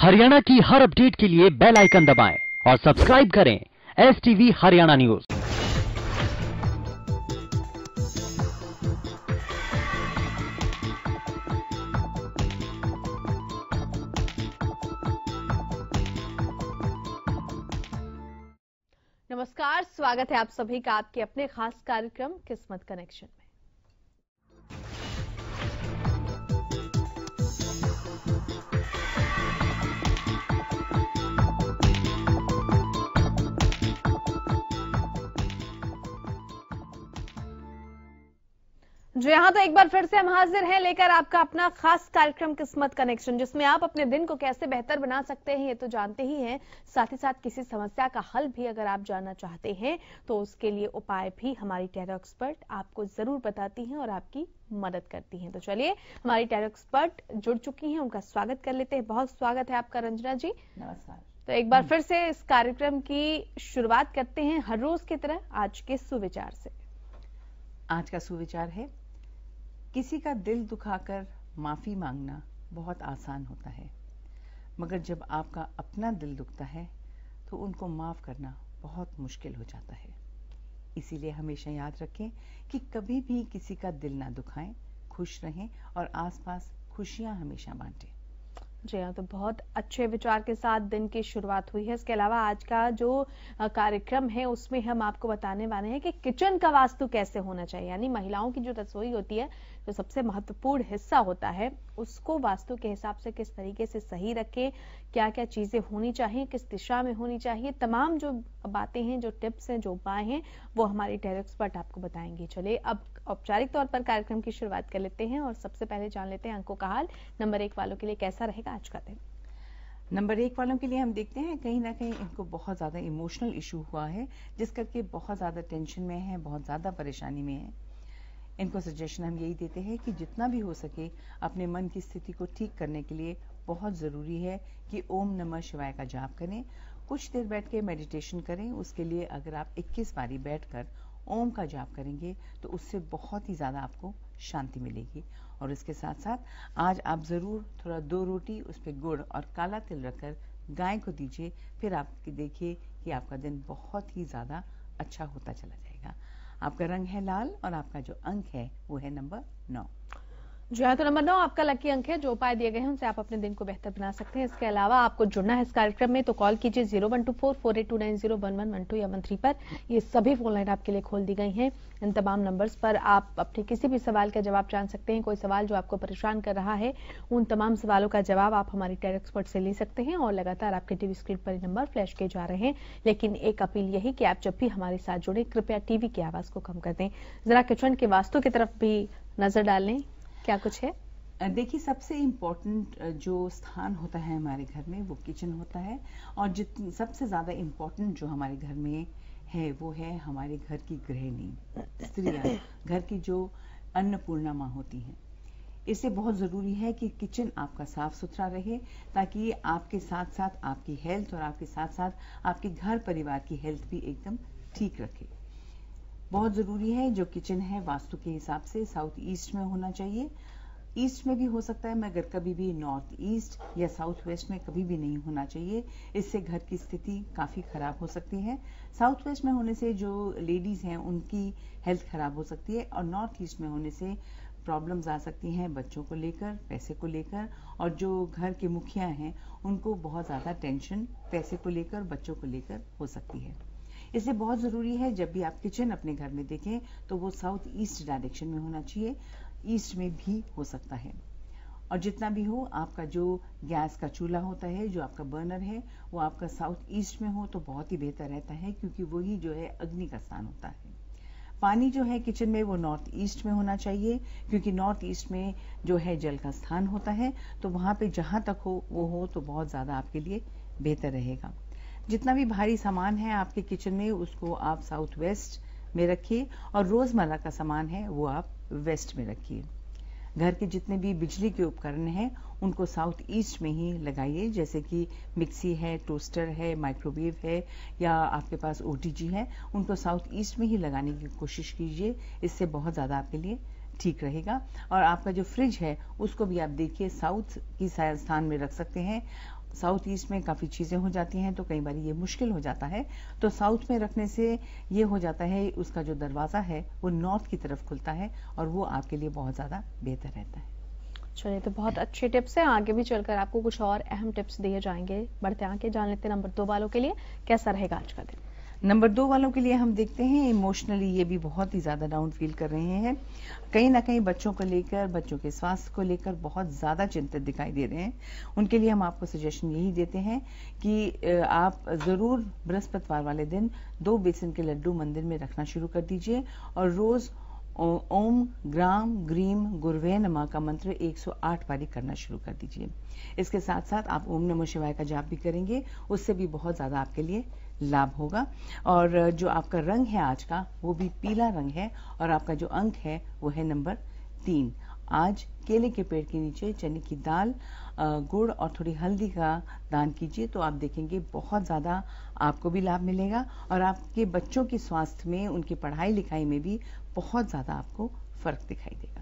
हरियाणा की हर अपडेट के लिए बेल आइकन दबाएँ और सब्सक्राइब करें एस टीवी हरियाणा न्यूज़। नमस्कार, स्वागत है आप सभी का आपके अपने खास कार्यक्रम किस्मत कनेक्शन में। जी हाँ तो एक बार फिर से हम हाजिर हैं लेकर आपका अपना खास कार्यक्रम किस्मत कनेक्शन जिसमें आप अपने दिन को कैसे बेहतर बना सकते हैं ये तो जानते ही हैं। साथ ही साथ किसी समस्या का हल भी अगर आप जानना चाहते हैं तो उसके लिए उपाय भी हमारी टैरो एक्सपर्ट आपको ज़रूर बताती हैं और आपकी मदद करती हैं। तो चलिए हमारी टैरो एक्सपर्ट जुड़ चुकी हैं उनका स्वागत कर लेते हैं। बहुत स्वागत है आपका रंजना जी। नमस्कार। तो एक बार फिर से इस कार्यक्रम की शुरुआत करते हैं हर रोज की तरह आज के सुविचार से। आज का सुविचार है किसी का दिल दुखाकर माफ़ी मांगना बहुत आसान होता है। मगर जब आपका अपना दिल दुखता है तो उनको माफ़ करना बहुत मुश्किल हो जाता है। इसीलिए हमेशा याद रखें कि कभी भी किसी का दिल ना दुखाएँ, खुश रहें और आसपास खुशियाँ हमेशा बांटें। जी हाँ तो बहुत अच्छे विचार के साथ दिन की शुरुआत हुई है। इसके अलावा आज का जो कार्यक्रम है, उसमें हम आपको बताने वाले हैं कि किचन का वास्तु कैसे होना चाहिए। यानी महिलाओं की जो रसोई होती है, जो सबसे महत्वपूर्ण हिस्सा होता है, उसको वास्तु के हिसाब से किस तरीके से सही रखें क्या क्या चीज़ें होनी चाहिए, किस दिशा में होनी चाहिए, तमाम जो बातें हैं, जो टिप्स हैं, जो उपाय हैं, वो हमारी टेर एक्सपर्ट आपको बताएँगे। चलिए, अब औपचारिक तौर पर कार्यक्रम की शुरुआत कर लेते हैं और सबसे पहले जान लेते हैं अंकों का हाल नंबर एक वालों के लिए कैसा रहेगा आज का दिन? नंबर एक वालों के लिए हम देखते हैं, कहीं ना कहीं इनको बहुत ज़्यादा इमोशनल इशू हुआ है, जिस करके बहुत ज़्यादा टेंशन में है, बहुत ज़्यादा परेशानी में है। इनको सजेशन हम यही देते हैं कि जितना भी हो सके अपने मन की स्थिति को ठीक करने के लिए बहुत ज़रूरी है कि ओम नमः शिवाय का जाप करें। कुछ देर बैठ के मेडिटेशन करें, उसके लिए अगर आप 21 बारी बैठकर ओम का जाप करेंगे तो उससे बहुत ही ज़्यादा आपको शांति मिलेगी। और इसके साथ साथ आज आप ज़रूर थोड़ा दो रोटी उस पर गुड़ और काला तिल रखकर गाय को दीजिए, फिर आप देखिए कि आपका दिन बहुत ही ज़्यादा अच्छा होता चला जाएगा। आपका रंग है लाल और आपका जो अंक है, वो है नंबर नौ। जी हाँ तो नंबर नौ, आपका लकी अंक है, जो उपाय दिए गए हैं, उनसे आप अपने दिन को बेहतर बना सकते हैं। इसके अलावा आपको जुड़ना है इस कार्यक्रम में तो कॉल कीजिए zero one two four four eight two nine zero one one one two या वन थ्री पर। ये सभी फ़ोन लाइन आपके लिए खोल दी गई हैं। इन तमाम नंबर्स पर आप अपने किसी भी सवाल का जवाब जान सकते हैं। कोई सवाल जो आपको परेशान कर रहा है, उन तमाम सवालों का जवाब आप हमारी टेर एक्सपर्ट से ले सकते हैं और लगातार आपके टीवी स्क्रीन पर नंबर फ्लैश किए जा रहे हैं। लेकिन एक अपील यही कि आप जब भी हमारे साथ जुड़े, कृपया टीवी की आवाज़ को कम कर दें। जरा किचन के वास्तु की तरफ़ भी नज़र डाल क्या कुछ है? देखिए, सबसे इम्पोर्टेंट जो स्थान होता है हमारे घर में, वो किचन होता है। और जितनी सबसे ज़्यादा इम्पोर्टेंट जो हमारे घर में है, वो है हमारे घर की गृहिणी, स्त्रियाँ। घर की जो अन्नपूर्णा माँ होती हैं। इससे बहुत ज़रूरी है कि किचन आपका साफ़ सुथरा रहे, ताकि आपके साथ साथ आपकी हेल्थ और आपके साथ साथ आपके घर परिवार की हेल्थ भी एकदम ठीक रखे। बहुत ज़रूरी है, जो किचन है, वास्तु के हिसाब से साउथ ईस्ट में होना चाहिए। ईस्ट में भी हो सकता है, मगर कभी भी नॉर्थ ईस्ट या साउथ वेस्ट में कभी भी नहीं होना चाहिए। इससे घर की स्थिति काफ़ी ख़राब हो सकती है। साउथ वेस्ट में होने से जो लेडीज़ हैं, उनकी हेल्थ ख़राब हो सकती है और नॉर्थ ईस्ट में होने से प्रॉब्लम्स आ सकती हैं बच्चों को लेकर, पैसे को लेकर और जो घर के मुखिया हैं, उनको बहुत ज़्यादा टेंशन पैसे को लेकर, बच्चों को लेकर हो सकती है। इसलिए बहुत ज़रूरी है, जब भी आप किचन अपने घर में देखें तो वो साउथ ईस्ट डायरेक्शन में होना चाहिए। ईस्ट में भी हो सकता है। और जितना भी हो, आपका जो गैस का चूल्हा होता है, जो आपका बर्नर है, वो आपका साउथ ईस्ट में हो तो बहुत ही बेहतर रहता है, क्योंकि वही जो है, अग्नि का स्थान होता है। पानी जो है किचन में, वो नॉर्थ ईस्ट में होना चाहिए, क्योंकि नॉर्थ ईस्ट में जो है, जल का स्थान होता है तो वहाँ पे जहाँ तक हो, वो हो तो बहुत ज़्यादा आपके लिए बेहतर रहेगा। जितना भी भारी सामान है आपके किचन में, उसको आप साउथ वेस्ट में रखिए और रोज़मर्रा का सामान है, वो आप वेस्ट में रखिए। घर के जितने भी बिजली के उपकरण हैं, उनको साउथ ईस्ट में ही लगाइए, जैसे कि मिक्सी है, टोस्टर है, माइक्रोवेव है, या आपके पास ओटीजी है, उनको साउथ ईस्ट में ही लगाने की कोशिश कीजिए। इससे बहुत ज़्यादा आपके लिए ठीक रहेगा। और आपका जो फ्रिज है, उसको भी आप देखिए, साउथ की स्थान में रख सकते हैं। साउथ ईस्ट में काफ़ी चीज़ें हो जाती हैं तो कई बार ये मुश्किल हो जाता है। तो साउथ में रखने से ये हो जाता है, उसका जो दरवाज़ा है, वो नॉर्थ की तरफ़ खुलता है और वो आपके लिए बहुत ज़्यादा बेहतर रहता है। चलिए तो बहुत अच्छे टिप्स हैं। आगे भी चलकर आपको कुछ और अहम टिप्स दिए जाएँगे। बढ़ते आके जान लेते नंबर दो वालों के लिए कैसा रहेगा आज का दिन। नंबर दो वालों के लिए हम देखते हैं इमोशनली ये भी बहुत ही ज़्यादा डाउन फील कर रहे हैं। कहीं ना कहीं बच्चों को लेकर, बच्चों के स्वास्थ्य को लेकर बहुत ज़्यादा चिंतित दिखाई दे रहे हैं। उनके लिए हम आपको सजेशन यही देते हैं कि आप ज़रूर बृहस्पतिवार वाले दिन दो बेसन के लड्डू मंदिर में रखना शुरू कर दीजिए और रोज़ ओम ग्राम ग्रीम गुरवे नमा का मंत्र 108 बारी करना शुरू कर दीजिए। इसके साथ साथ आप ओम नमो शिवाय का जाप भी करेंगे, उससे भी बहुत ज़्यादा आपके लिए लाभ होगा। और जो आपका रंग है आज का, वो भी पीला रंग है और आपका जो अंक है, वो है नंबर तीन। आज केले के पेड़ के नीचे चने की दाल गुड़ और थोड़ी हल्दी का दान कीजिए तो आप देखेंगे बहुत ज़्यादा आपको भी लाभ मिलेगा और आपके बच्चों के स्वास्थ्य में, उनकी पढ़ाई लिखाई में भी बहुत ज़्यादा आपको फ़र्क दिखाई देगा।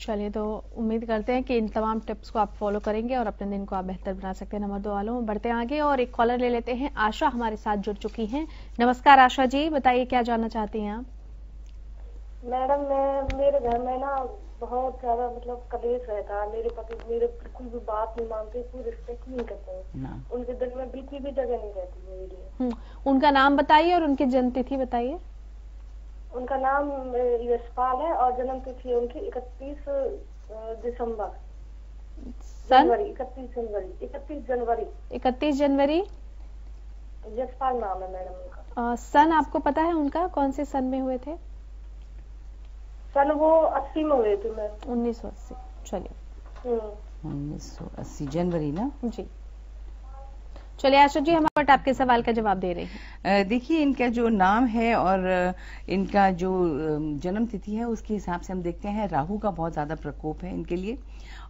चलिए तो उम्मीद करते हैं कि इन तमाम टिप्स को आप फॉलो करेंगे और अपने दिन को आप बेहतर बना सकते हैं। नंबर दो वालों बढ़ते हैं आगे और एक कॉलर ले लेते हैं। आशा हमारे साथ जुड़ चुकी हैं। नमस्कार आशा जी बताइए क्या जानना चाहती हैं आप? मैडम मैं मेरे घर में ना बहुत ज़्यादा मतलब कलेश रहता है। मेरे पति मेरे बिल्कुल भी बात नहीं मानते कोई रिस्पेक्ट नहीं करते। उनके दिल में बिल्कुल भी जगह नहीं रहती मेरे लिए। हम्म, उनका नाम बताइए और उनकी जन्म तिथि बताइए। उनका नाम यशपाल है और जन्म तिथि उनकी इकतीस दिसंबर। जनवरी इकतीस जनवरी इकतीस जनवरी। इकतीस जनवरी? यशपाल नाम है मैडम उनका। सन आपको पता है उनका? कौन से सन में हुए थे? सन वो अस्सी में हुए थे मैं उन्नीस सौ अस्सी। चलिए। हम्म। उन्नीस सौ अस्सी जनवरी ना? जी। चलिए, आशा जी, हम बट आपके सवाल का जवाब दे रहे हैं। देखिए, इनका जो नाम है और इनका जो जन्म तिथि है, उसके हिसाब से हम देखते हैं, राहु का बहुत ज़्यादा प्रकोप है इनके लिए।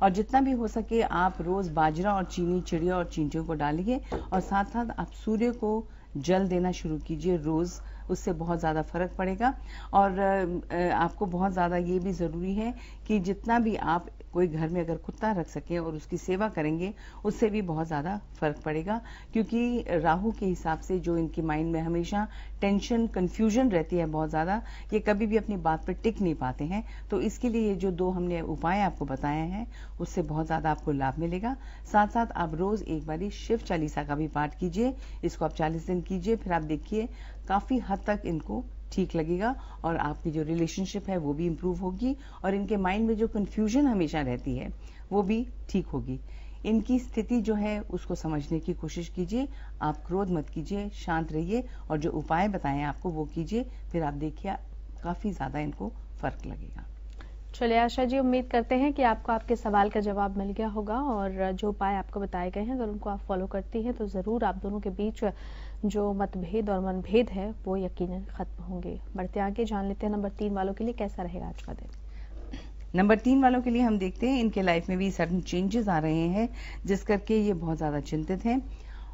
और जितना भी हो सके, आप रोज बाजरा और चीनी, चिड़िया और चींटियों को डालिए और साथ साथ आप सूर्य को जल देना शुरू कीजिए रोज। उससे बहुत ज़्यादा फ़र्क पड़ेगा। और आपको बहुत ज़्यादा ये भी ज़रूरी है कि जितना भी आप कोई घर में अगर कुत्ता रख सकें और उसकी सेवा करेंगे, उससे भी बहुत ज़्यादा फ़र्क पड़ेगा। क्योंकि राहु के हिसाब से जो इनके माइंड में हमेशा टेंशन, कंफ्यूजन रहती है बहुत ज़्यादा, ये कभी भी अपनी बात पर टिक नहीं पाते हैं। तो इसके लिए ये जो दो हमने उपाय आपको बताए हैं, उससे बहुत ज़्यादा आपको लाभ मिलेगा। साथ साथ आप रोज़ एक बारी शिव चालीसा का भी पाठ कीजिए। इसको आप चालीस दिन कीजिए, फिर आप देखिए काफ़ी हद तक इनको ठीक लगेगा और आपकी जो रिलेशनशिप है वो भी इम्प्रूव होगी और इनके माइंड में जो कंफ्यूजन हमेशा रहती है, वो भी ठीक होगी। इनकी स्थिति जो है, उसको समझने की कोशिश कीजिए, आप क्रोध मत कीजिए, शांत रहिए और जो उपाय बताएँ आपको वो कीजिए, फिर आप देखिए काफ़ी ज़्यादा इनको फ़र्क लगेगा। चलिए, आशा जी, उम्मीद करते हैं कि आपको आपके सवाल का जवाब मिल गया होगा और जो उपाय आपको बताए गए हैं, अगर उनको आप फॉलो करती हैं तो ज़रूर आप दोनों के बीच जो मतभेद और मनभेद है, वो यकीन खत्म होंगे। बढ़ते आगे जान लेते हैं नंबर तीन वालों के लिए कैसा रहेगा आज का दिन। नंबर तीन वालों के लिए हम देखते हैं, इनके लाइफ में भी सडन चेंजेस आ रहे हैं, जिस करके ये बहुत ज़्यादा चिंतित हैं।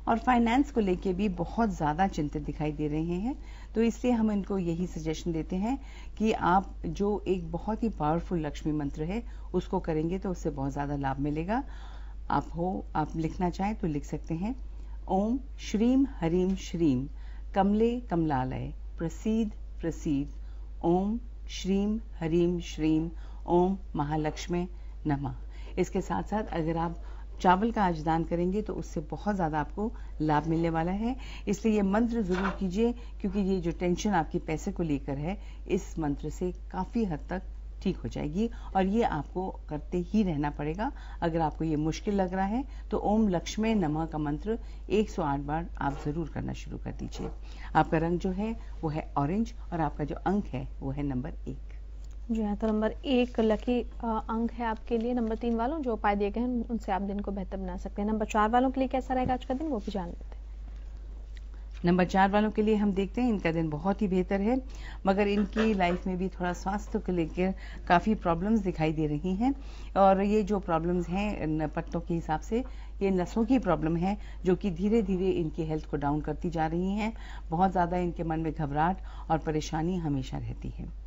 और फाइनेंस को लेके भी बहुत ज़्यादा चिंतित दिखाई दे रहे हैं। तो इसलिए हम इनको यही सजेशन देते हैं कि आप जो एक बहुत ही पावरफुल लक्ष्मी मंत्र है, उसको करेंगे तो उससे बहुत ज़्यादा लाभ मिलेगा। आप हो, आप लिखना चाहें तो लिख सकते हैं। ओम श्रीम हरीम श्रीम कमले कमलालय। प्रसीद प्रसीद। ओम श्रीम हरीम श्रीम ओम महालक्ष्मी नमः। इसके साथ साथ अगर आप चावल का आज दान करेंगे तो उससे बहुत ज़्यादा आपको लाभ मिलने वाला है। इसलिए ये मंत्र ज़रूर कीजिए, क्योंकि ये जो टेंशन आपकी पैसे को लेकर है, इस मंत्र से काफ़ी हद तक ठीक हो जाएगी और ये आपको करते ही रहना पड़ेगा। अगर आपको ये मुश्किल लग रहा है तो ओम लक्ष्मी नमः का मंत्र 108 बार आप ज़रूर करना शुरू कर दीजिए। आपका रंग जो है, वो है ऑरेंज और आपका जो अंक है, वो है नंबर एक। जो हाँ तो नंबर एक लकी अंक है आपके लिए नंबर तीन वालों, जो उपाय दिए गए हैं, उनसे आप दिन को बेहतर बना सकते हैं। नंबर चार वालों के लिए कैसा रहेगा आज का दिन, वो भी जान लेते हैं। नंबर चार वालों के लिए हम देखते हैं, इनका दिन बहुत ही बेहतर है, मगर इनकी लाइफ में भी थोड़ा स्वास्थ्य को लेकर काफ़ी प्रॉब्लम्स दिखाई दे रही हैं। और ये जो प्रॉब्लम्स हैं पट्टों के हिसाब से, ये नसों की प्रॉब्लम है, जो कि धीरे धीरे इनकी हेल्थ को डाउन करती जा रही हैं। बहुत ज़्यादा इनके मन में घबराहट और परेशानी हमेशा रहती है।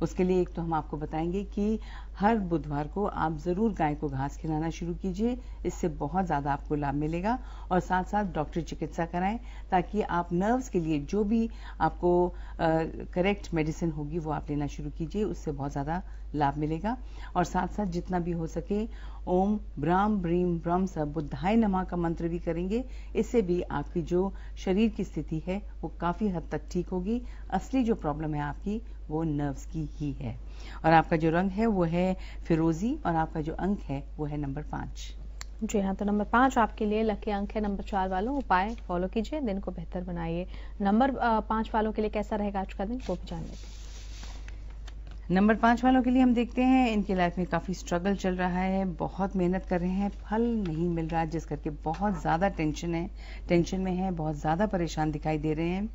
उसके लिए एक तो हम आपको बताएँगे कि हर बुधवार को आप ज़रूर गाय को घास खिलाना शुरू कीजिए। इससे बहुत ज़्यादा आपको लाभ मिलेगा और साथ साथ डॉक्टर चिकित्सा कराएँ ताकि आप नर्व्स के लिए जो भी आपको करेक्ट मेडिसिन होगी वो आप लेना शुरू कीजिए। उससे बहुत ज़्यादा लाभ मिलेगा। और साथ साथ जितना भी हो सके ओम ब्राम ब्रीम ब्रह्म सब बुद्धाय नमा का मंत्र भी करेंगे। इससे भी आपकी जो शरीर की स्थिति है, वो काफ़ी हद तक ठीक होगी। असली जो प्रॉब्लम है आपकी, वो नर्व्स की ही है। और आपका जो रंग है, वो है फिरोजी और आपका जो अंक है, वो है नंबर पाँच। जी हाँ तो नंबर पाँच आपके लिए लकी अंक है नंबर चार वालों। उपाय फॉलो कीजिए, दिन को बेहतर बनाइए। नंबर पाँच वालों के लिए कैसा रहेगा आज का दिन, वो भी जान लेते हैं। नंबर पाँच वालों के लिए हम देखते हैं, इनकी लाइफ में काफ़ी स्ट्रगल चल रहा है, बहुत मेहनत कर रहे हैं, फल नहीं मिल रहा, जिस करके बहुत ज़्यादा टेंशन है टेंशन में है, बहुत ज़्यादा परेशान दिखाई दे रहे हैं।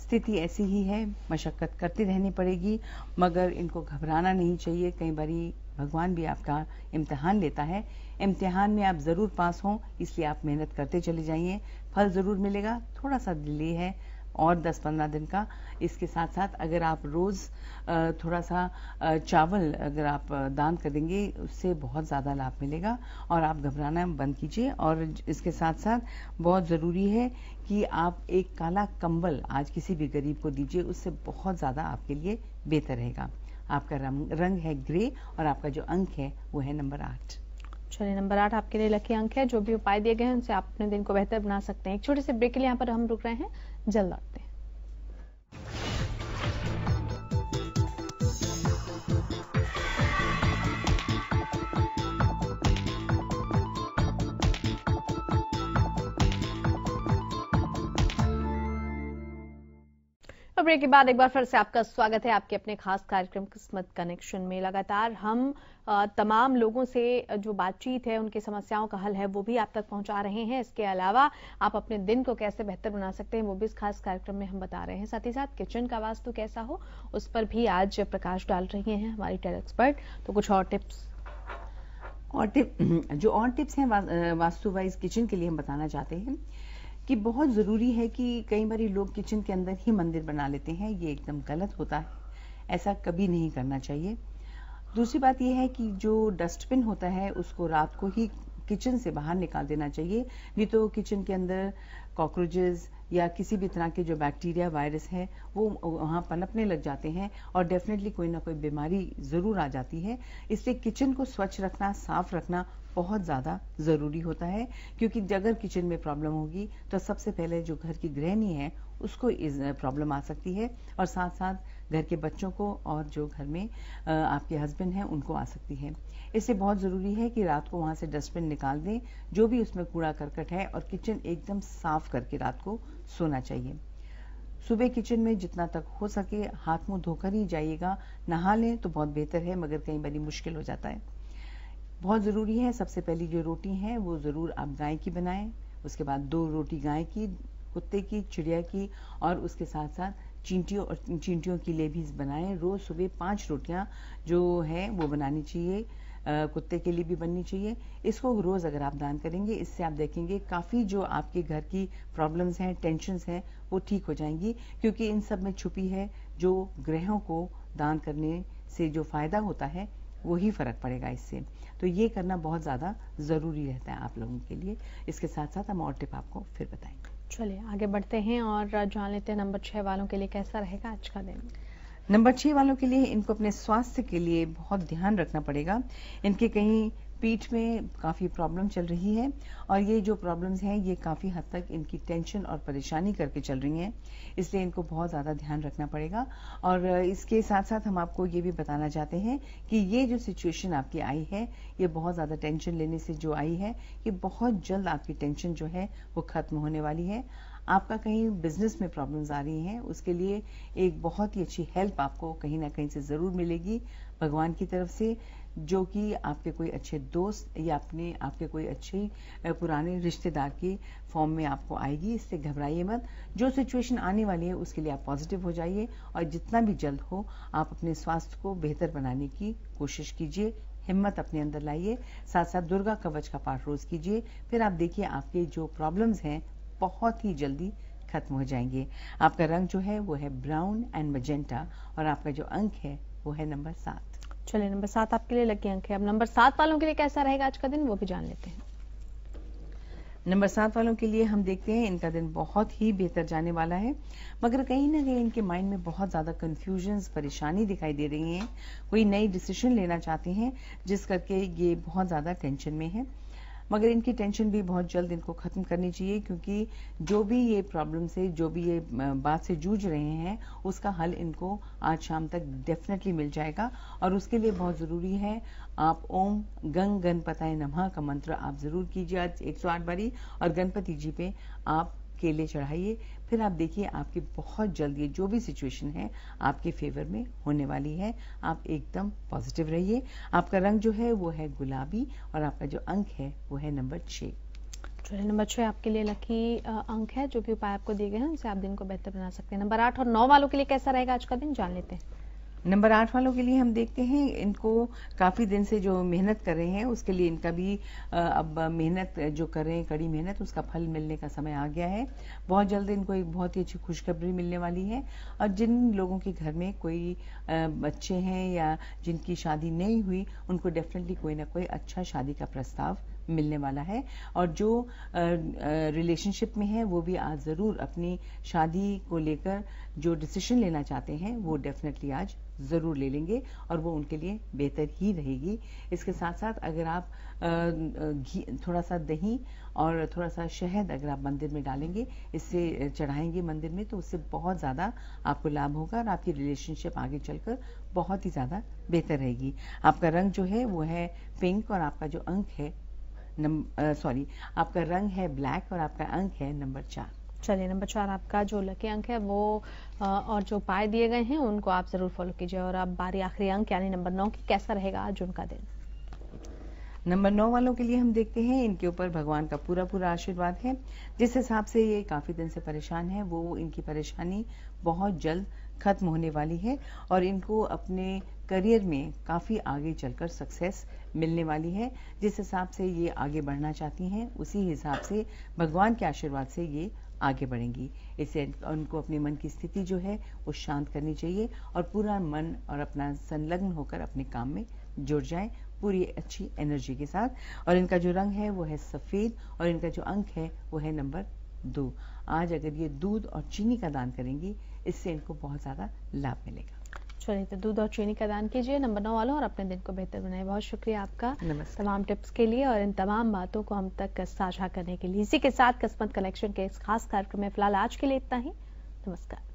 स्थिति ऐसी ही है, मशक्कत करती रहनी पड़ेगी, मगर इनको घबराना नहीं चाहिए। कई बारी भगवान भी आपका इम्तिहान लेता है। इम्तिहान में आप ज़रूर पास हों, इसलिए आप मेहनत करते चले जाइए। फल ज़रूर मिलेगा, थोड़ा सा डिले है और 10-15 दिन का। इसके साथ साथ अगर आप रोज थोड़ा सा चावल अगर आप दान करेंगे उससे बहुत ज़्यादा लाभ मिलेगा और आप घबराना बंद कीजिए। और इसके साथ साथ बहुत ज़रूरी है कि आप एक काला कंबल आज किसी भी गरीब को दीजिए उससे बहुत ज़्यादा आपके लिए बेहतर रहेगा। आपका रंग, है ग्रे और आपका जो अंक है वो है नंबर आठ। चलिए, नंबर आठ आपके लिए लकी अंक है। जो भी उपाय दिए गए हैं, उनसे आप अपने दिन को बेहतर बना सकते हैं। एक छोटे से ब्रेक के लिए यहाँ पर हम रुक रहे हैं। जल्द लौटते हैं। ब्रेक के बाद एक बार फिर से आपका स्वागत है आपके अपने खास कार्यक्रम किस्मत कनेक्शन में। लगातार हम तमाम लोगों से जो बातचीत है, उनकी समस्याओं का हल है, वो भी आप तक पहुँचा रहे हैं। इसके अलावा आप अपने दिन को कैसे बेहतर बना सकते हैं, वो भी इस खास कार्यक्रम में हम बता रहे हैं। साथ ही साथ किचन का वास्तु कैसा हो, उस पर भी आज प्रकाश डाल रही हैं हमारी टेल एक्सपर्ट। तो कुछ और टिप्स? और टिप, जो और टिप्स हैं वास्तु वाइज किचन के लिए हम बताना चाहते हैं। कि बहुत ज़रूरी है कि कई बार लोग किचन के अंदर ही मंदिर बना लेते हैं, ये एकदम गलत होता है। ऐसा कभी नहीं करना चाहिए। दूसरी बात यह है कि जो डस्टबिन होता है, उसको रात को ही किचन से बाहर निकाल देना चाहिए। नहीं तो किचन के अंदर कॉकरोचेस या किसी भी तरह के जो बैक्टीरिया वायरस है, वो वहाँ पनपने लग जाते हैं और डेफिनेटली कोई ना कोई बीमारी ज़रूर आ जाती है। इसलिए किचन को स्वच्छ रखना, साफ़ रखना बहुत ज़्यादा ज़रूरी होता है, क्योंकि अगर किचन में प्रॉब्लम होगी तो सबसे पहले जो घर की गृहिणी है, उसको प्रॉब्लम आ सकती है और साथ साथ घर के बच्चों को और जो घर में आपके हस्बैंड हैं, उनको आ सकती है। इससे बहुत ज़रूरी है कि रात को वहाँ से डस्टबिन निकाल दें, जो भी उसमें कूड़ा करकट है और किचन एकदम साफ़ करके रात को सोना चाहिए। सुबह किचन में जितना तक हो सके हाथ मुँह धोकर ही जाइएगा, नहा लें तो बहुत बेहतर है, मगर कई बारी मुश्किल हो जाता है। बहुत ज़रूरी है। सबसे पहली जो रोटी है, वो ज़रूर आप गाय की बनाएँ। उसके बाद दो रोटी गाय की, कुत्ते की, चिड़िया की और उसके साथ साथ चींटियों और चींटियों के लिए भी बनाएँ। रोज़ सुबह पाँच रोटियाँ जो है, वो बनानी चाहिए। कुत्ते के लिए भी बननी चाहिए। इसको रोज अगर आप दान करेंगे, इससे आप देखेंगे काफ़ी जो आपके घर की प्रॉब्लम्स हैं टेंशन हैं, वो ठीक हो जाएँगी। क्योंकि इन सब में छुपी है जो ग्रहों को दान करने से जो फ़ायदा होता है वही फ़र्क पड़ेगा इससे। तो ये करना बहुत ज़्यादा ज़रूरी रहता है आप लोगों के लिए। इसके साथ साथ हम और टिप आपको फिर बताएँगे। चलिए आगे बढ़ते हैं और जान लेते हैं नंबर छह वालों के लिए कैसा रहेगा आज का दिन। नंबर छह वालों के लिए इनको अपने स्वास्थ्य के लिए बहुत ध्यान रखना पड़ेगा। इनके कहीं पीठ में काफ़ी प्रॉब्लम चल रही है और ये जो प्रॉब्लम्स हैं, ये काफ़ी हद तक इनकी टेंशन और परेशानी करके चल रही हैं। इसलिए इनको बहुत ज़्यादा ध्यान रखना पड़ेगा। और इसके साथ साथ हम आपको ये भी बताना चाहते हैं कि ये जो सिचुएशन आपकी आई है, ये बहुत ज़्यादा टेंशन लेने से जो आई है, ये बहुत जल्द आपकी टेंशन जो है, वो खत्म होने वाली है। आपका कहीं बिज़नेस में प्रॉब्लम्स आ रही हैं, उसके लिए एक बहुत ही अच्छी हेल्प आपको कहीं ना कहीं से ज़रूर मिलेगी। भगवान की तरफ़ से जो कि आपके कोई अच्छे दोस्त या अपने, आपके कोई अच्छे पुराने रिश्तेदार की फॉर्म में आपको आएगी, इससे घबराइए मत। जो सिचुएशन आने वाली है, उसके लिए आप पॉजिटिव हो जाइए और जितना भी जल्द हो, आप अपने स्वास्थ्य को बेहतर बनाने की कोशिश कीजिए। हिम्मत अपने अंदर लाइए। साथ साथ दुर्गा कवच का पाठ रोज कीजिए। फिर आप देखिए, आपके जो प्रॉब्लम्स हैं, बहुत ही जल्दी खत्म हो जाएँगे। आपका रंग जो है, वो है ब्राउन एंड मजेंटा और आपका जो अंक है, वो है नंबर सात। चलिए, नंबर सात आपके लिए लकी अंक है। अब नंबर सात वालों के लिए कैसा रहेगा आज का दिन, वो भी जान लेते हैं। नंबर सात वालों के लिए हम देखते हैं, इनका दिन बहुत ही बेहतर जाने वाला है। मगर कहीं ना कहीं इनके माइंड में बहुत ज़्यादा कन्फ्यूज़न परेशानी दिखाई दे रही है। कोई नई डिसीज़न लेना चाहते हैं, जिस करके ये बहुत ज़्यादा टेंशन में है। मगर इनकी टेंशन भी बहुत जल्द इनको ख़त्म करनी चाहिए, क्योंकि जो भी ये प्रॉब्लम से, जो भी ये बात से जूझ रहे हैं, उसका हल इनको आज शाम तक डेफिनेटली मिल जाएगा। और उसके लिए बहुत ज़रूरी है, आप ओम गंग गणपताय नमः का मंत्र आप ज़रूर कीजिए आज 108 बारी, और गणपति जी पे आप केले चढ़ाइए। फिर आप देखिए, आपकी बहुत जल्द ये जो भी सिचुएशन है, आपके फेवर में होने वाली है। आप एकदम पॉजिटिव रहिए। आपका रंग जो है, वो है गुलाबी और आपका जो अंक है, वो है नंबर छः चलिए नंबर छह आपके लिए लकी अंक है। जो भी उपाय आपको दिए गए हैं, उनसे आप दिन को बेहतर बना सकते हैं। नंबर आठ और नौ वालों के लिए कैसा रहेगा आज का दिन, जान लेते हैं। नंबर आठ वालों के लिए हम देखते हैं, इनको काफ़ी दिन से जो मेहनत कर रहे हैं, उसके लिए इनका भी अब मेहनत जो कर रहे हैं, कड़ी मेहनत, उसका फल मिलने का समय आ गया है। बहुत जल्द इनको एक बहुत ही अच्छी खुशखबरी मिलने वाली है। और जिन लोगों के घर में कोई बच्चे हैं या जिनकी शादी नहीं हुई, उनको डेफिनेटली कोई ना कोई अच्छा शादी का प्रस्ताव मिलने वाला है। और जो रिलेशनशिप में है, वो भी आज ज़रूर अपनी शादी को लेकर जो डिसीज़न लेना चाहते हैं, वो डेफिनेटली आज ज़रूर ले लेंगे और वो उनके लिए बेहतर ही रहेगी। इसके साथ साथ अगर आप घी थोड़ा सा दही और थोड़ा सा शहद अगर आप मंदिर में डालेंगे, इससे चढ़ाएँगे मंदिर में तो उससे बहुत ज़्यादा आपको लाभ होगा और आपकी रिलेशनशिप आगे चलकर बहुत ही ज़्यादा बेहतर रहेगी। आपका रंग जो है, वो है पिंक और आपका जो अंक है सॉरी आपका रंग है ब्लैक और आपका अंक है नंबर चार। चलिए नंबर चार आपका जो लकी अंक है, वो और जो उपाय दिए गए हैं, उनको आप ज़रूर फॉलो कीजिए। और अब बारी आखिरी अंक, यानी नंबर नौ की, कैसा रहेगा आज उनका दिन? नंबर नौ वालों के लिए हम देखते हैं, इनके ऊपर भगवान का पूरा पूरा आशीर्वाद है। जिस हिसाब से ये काफ़ी दिन से परेशान है, वो, इनकी परेशानी बहुत जल्द खत्म होने वाली है और इनको अपने करियर में काफ़ी आगे चलकर सक्सेस मिलने वाली है। जिस हिसाब से ये आगे बढ़ना चाहती हैं, उसी हिसाब से भगवान के आशीर्वाद से ये आगे बढ़ेंगी। इससे उनको अपने मन की स्थिति जो है, वो शांत करनी चाहिए और पूरा मन और अपना संलग्न होकर अपने काम में जुड़ जाए, पूरी अच्छी एनर्जी के साथ। और इनका जो रंग है, वो है सफ़ेद और इनका जो अंक है, वो है नंबर दो। आज अगर ये दूध और चीनी का दान करेंगी, इससे इनको बहुत ज़्यादा लाभ मिलेगा। चलिए तो दूध और चीनी का दान कीजिए नंबर नौ वालों और अपने दिन को बेहतर बनाए। बहुत शुक्रिया आपका तमाम टिप्स के लिए और इन तमाम बातों को हम तक साझा करने के लिए। इसी के साथ किस्मत कलेक्शन के इस खास कार्यक्रम में फ़िलहाल आज के लिए इतना ही। नमस्कार।